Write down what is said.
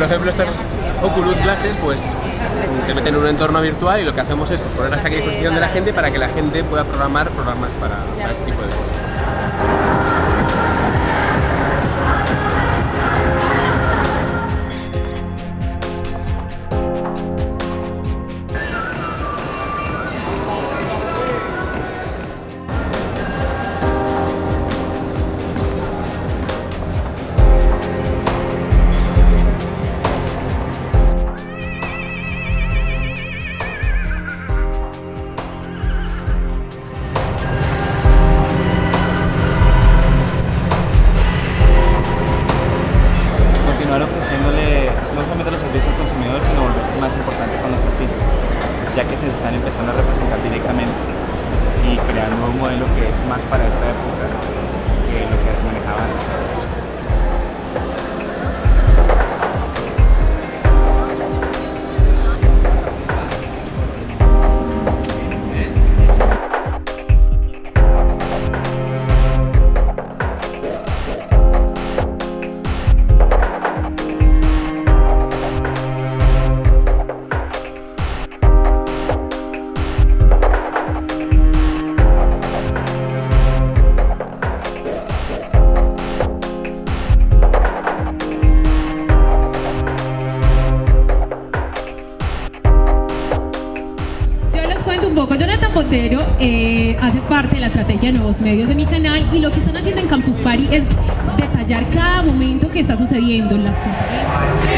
por ejemplo, estas Oculus Glasses, pues te meten en un entorno virtual y lo que hacemos es pues, ponerlas a disposición de la gente para que la gente pueda programar programas para este tipo de cosas. Continuar ofreciéndole no solamente los servicios al consumidor, sino volverse más importante con los artistas, ya que se están empezando a representar directamente y creando un modelo que es más para esta época un poco. Jonathan Botero eh, hace parte de la estrategia de nuevos medios de mi canal y lo que están haciendo en Campus Party es detallar cada momento que está sucediendo en las conferencias.